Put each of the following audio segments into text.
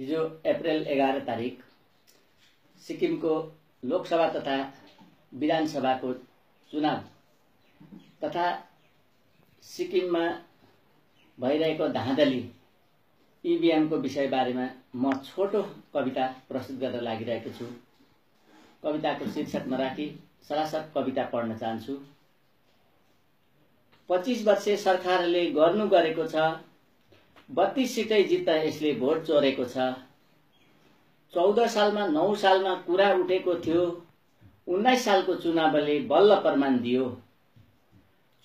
हिजो अप्रेल एघार तारिक सिक्किमको लोकसभा तथा विधानसभाको चुनाव तथा सिक्किममा भइरहेको धाँधली इभिएमको विषयबारेमा म छोटो कविता प्रस्तुत गर्न लागिरहेको छु। कविताको शीर्षकमा राखी सरासर कविता पढ्न चाहन्छु। पच्चिस वर्षे सरकारले गर्नु गरेको छ बत्तीस सिटै जित्दा यसले भोट चोरेको छ। चौध सालमा नौ सालमा कुरा उठेको थियो। उन्नाइस सालको चुनावले बल्ल प्रमाण दियो।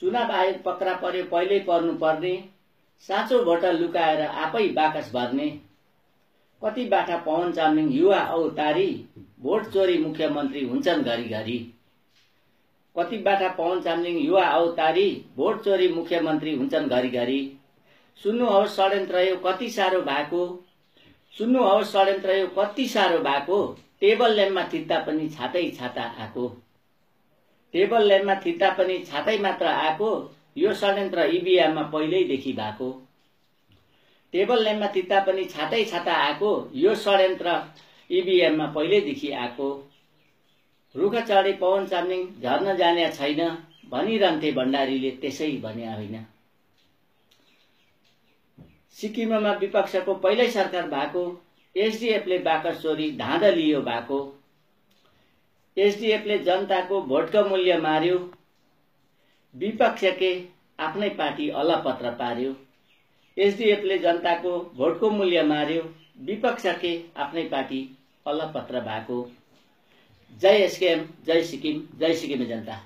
चुनाव आयोग पक्रा पर्यो पहिल्यै पर्नु पर्ने। साँचो भोट लुकाएर आफै बाकस भर्ने। कति बाठा पवन चामलिङ युवा औतारी भोट चोरी मुख्यमन्त्री हुन्छन् घरिघरि कति बाठा पवन चामलिङ युवा औतारी भोट चोरी मुख्यमन्त्री हुन्छन् घरिघरि सुन्नुहोस् षड्यन्त्र यो कति साह्रो भएको? सुन्नुहोस् षड्यन्त्र यो कति साह्रो भएको? टेबल ल्याम्पमा थिच्दा पनि छातै छाता आएको। टेबल ल्याम्पमा थिच्दा पनि छातै मात्र आएको यो षड्यन्त्र इबिएममा पहिल्यैदेखि भएको टेबल ल्याम्पमा थिच्दा पनि छातै छाता आएको यो षड्यन्त्र इबिएममा पहिल्यैदेखि आएको। रुख चढे पवन चामलिङ झर्न जाने छैन भनिरहन्थे भण्डारीले त्यसै भने होइन। सिक्किममा विपक्षको पहिल्यै सरकार भएको एसडिएफले बाकस चोरी धाँध लियो भएको एसडिएफले जनताको भोटको मूल्य मार्यो विपक्षके आफ्नै पार्टी अलपत्र पार्यो एसडिएफले जनताको भोटको मूल्य मार्यो विपक्षके आफ्नै पार्टी अलपत्र भएको। जय एसकेएम जय सिक्किम जय सिक्किमे जनता।